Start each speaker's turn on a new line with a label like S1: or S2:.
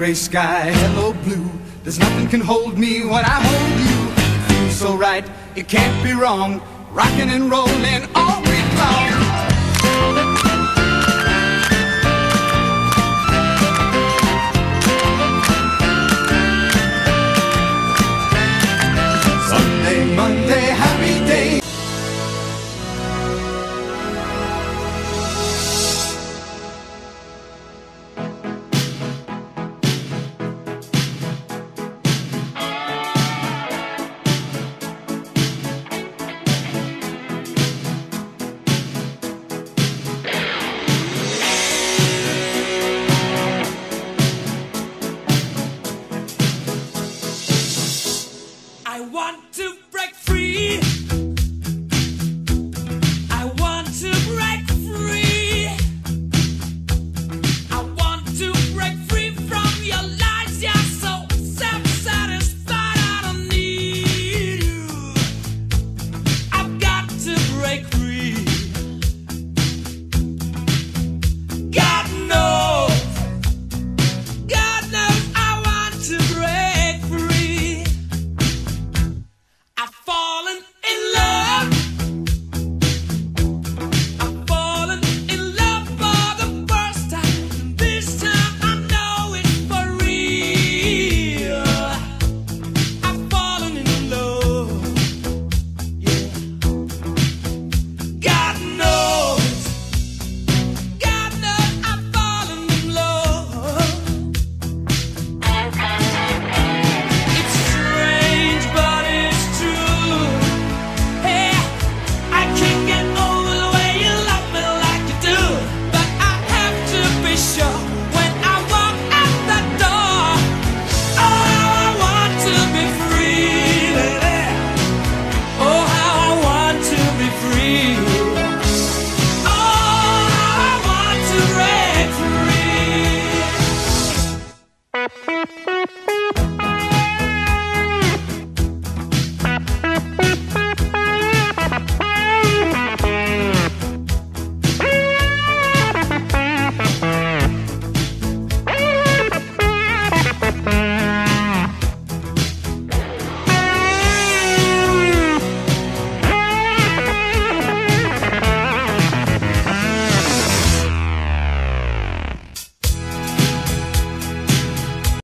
S1: gray sky, hello blue. There's nothing can hold me when I hold you. Feels so right, it can't be wrong. Rocking and rolling all week long. want to break free.